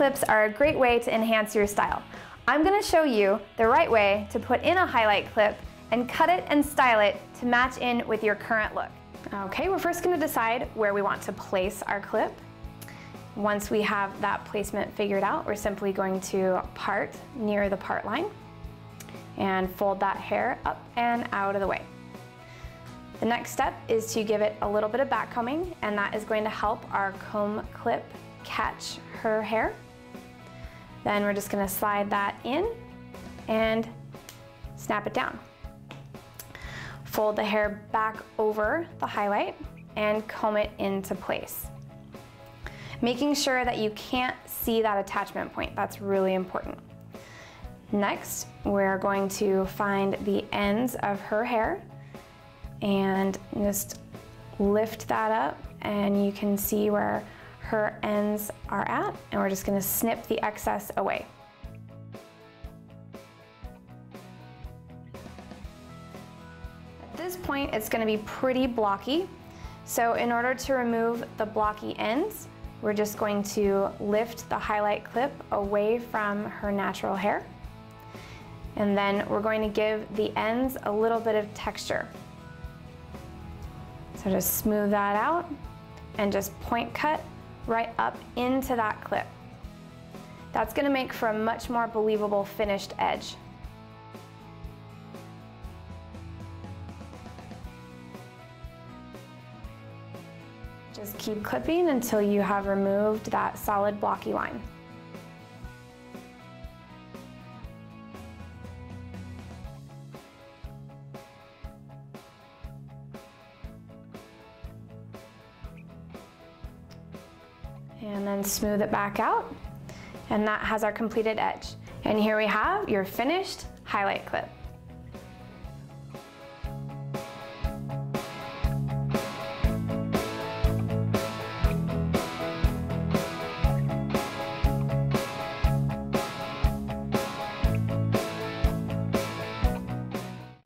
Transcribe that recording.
clips are a great way to enhance your style. I'm gonna show you the right way to put in a highlight clip and cut it and style it to match in with your current look. Okay, we're first gonna decide where we want to place our clip. Once we have that placement figured out, we're simply going to part near the part line and fold that hair up and out of the way. The next step is to give it a little bit of backcombing and that is going to help our comb clip catch her hair. Then we're just gonna slide that in and snap it down. Fold the hair back over the highlight and comb it into place. Making sure that you can't see that attachment point, that's really important. Next, we're going to find the ends of her hair and just lift that up and you can see where her ends are at and we're just gonna snip the excess away. At this point, it's gonna be pretty blocky. So in order to remove the blocky ends, we're just going to lift the highlight clip away from her natural hair. And then we're going to give the ends a little bit of texture. So just smooth that out and just point cut right up into that clip. That's gonna make for a much more believable finished edge. Just keep clipping until you have removed that solid blocky line. And then smooth it back out. And that has our completed edge. And here we have your finished highlight clip.